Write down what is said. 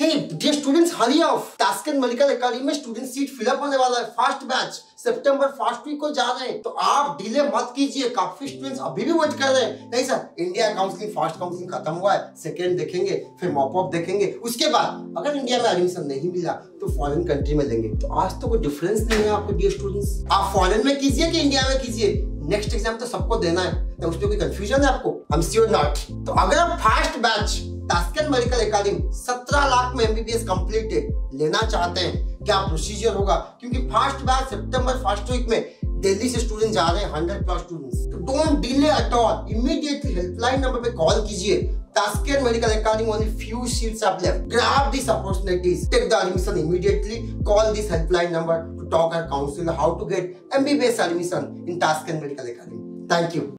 Up! Taskent Medical Academy में student seat fill up होने वाला है. बैच सितंबर फ़र्स्ट वीक को जा रहे हैं. तो आप डिले मत कीजिए. काफ़ी स्टूडेंट्स अभी भी वेट कर रहे हैं. नहीं sir India counselling first counselling खत्म हुआ है. देखेंगे, फिर देखेंगे. उसके बाद, अगर इंडिया में एडमिशन नहीं मिला तो फॉरेन कंट्री में लेंगे. तो आज तो कोई डिफरेंस नहीं है आपके डियर स्टूडेंट्स आप फॉरेन में कीजिए कि इंडिया में कीजिए? नेक्स्ट एग्ज़ाम तो सबको देना है. तो उसमें कोई कंफ्यूजन है आपको? आई एम श्योर नॉट तो अगर आप first batch Tashkent medical academy 17 lakh में एमबीबीएस कंप्लीट है लेना चाहते हैं क्या प्रोसीजर होगा क्योंकि फास्ट बैच सितंबर फ़र्स्ट वीक में दिल्ली से स्टूडेंट जा रहे हैं हंड्रेड प्लस स्टूडेंट्स तो don't delay at all immediately helpline number पे कॉल कीजिए Tasker Medical Academy only few seats are left. Grab these opportunities. Take the admission immediately. Call this helpline number to talk and counsel how to get MBBS admission in Tasker Medical Academy. Thank you.